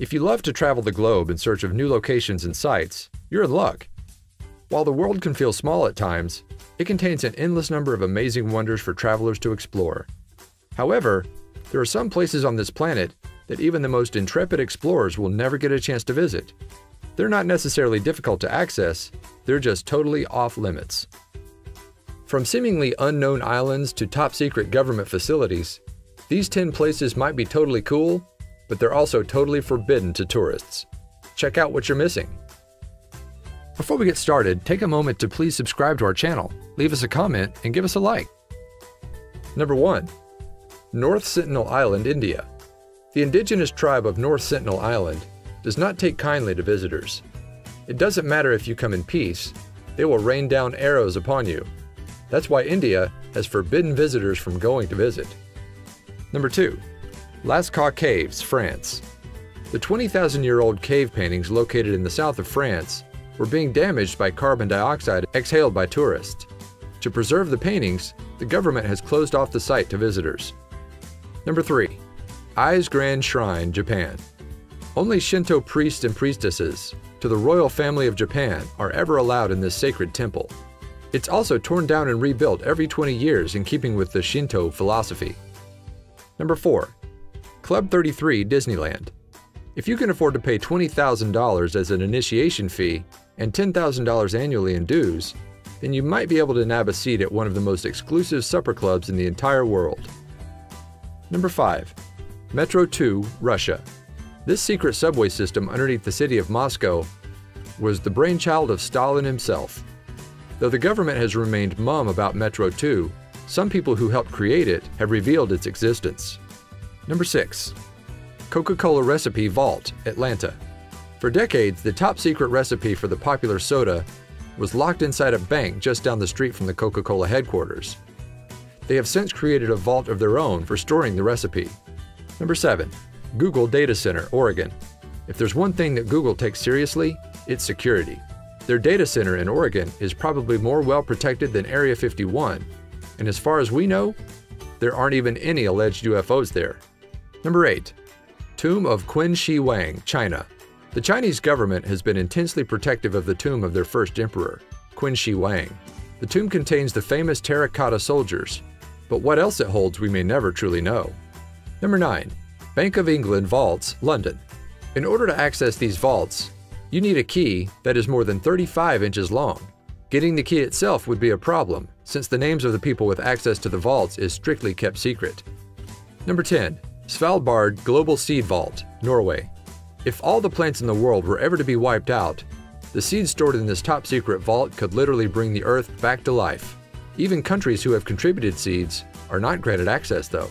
If you love to travel the globe in search of new locations and sites, you're in luck. While the world can feel small at times, it contains an endless number of amazing wonders for travelers to explore. However, there are some places on this planet that even the most intrepid explorers will never get a chance to visit. They're not necessarily difficult to access, they're just totally off limits. From seemingly unknown islands to top secret government facilities, these 10 places might be totally cool, but they're also totally forbidden to tourists. Check out what you're missing. Before we get started, take a moment to please subscribe to our channel, leave us a comment, and give us a like. Number 1. North Sentinel Island, India. The indigenous tribe of North Sentinel Island does not take kindly to visitors. It doesn't matter if you come in peace, they will rain down arrows upon you. That's why India has forbidden visitors from going to visit. Number 2. Lascaux Caves, France. The 20,000 year old cave paintings located in the south of France were being damaged by carbon dioxide exhaled by tourists. To preserve the paintings, the government has closed off the site to visitors. Number 3. Ise Grand Shrine, Japan. Only Shinto priests and priestesses to the royal family of Japan are ever allowed in this sacred temple. It's also torn down and rebuilt every 20 years in keeping with the Shinto philosophy. Number 4. Club 33 Disneyland. If you can afford to pay $20,000 as an initiation fee and $10,000 annually in dues, then you might be able to nab a seat at one of the most exclusive supper clubs in the entire world. Number 5. Metro 2, Russia. This secret subway system underneath the city of Moscow was the brainchild of Stalin himself. Though the government has remained mum about Metro 2, some people who helped create it have revealed its existence. Number 6. Coca-Cola Recipe Vault, Atlanta. For decades, the top secret recipe for the popular soda was locked inside a bank just down the street from the Coca-Cola headquarters. They have since created a vault of their own for storing the recipe. Number 7. Google Data Center, Oregon. If there's one thing that Google takes seriously, it's security. Their data center in Oregon is probably more well protected than Area 51, and as far as we know, there aren't even any alleged UFOs there. Number 8. Tomb of Qin Shi Huang, China. The Chinese government has been intensely protective of the tomb of their first emperor, Qin Shi Huang. The tomb contains the famous terracotta soldiers, but what else it holds we may never truly know. Number 9. Bank of England Vaults, London. In order to access these vaults, you need a key that is more than 35 inches long. Getting the key itself would be a problem, since the names of the people with access to the vaults is strictly kept secret. Number 10. Svalbard Global Seed Vault, Norway. If all the plants in the world were ever to be wiped out, the seeds stored in this top secret vault could literally bring the Earth back to life. Even countries who have contributed seeds are not granted access though.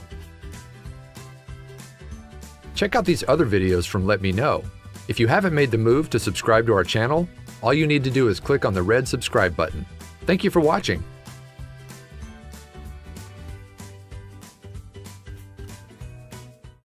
Check out these other videos from Let Me Know if you haven't made the move to subscribe to our channel, all you need to do is click on the red subscribe button. Thank you for watching.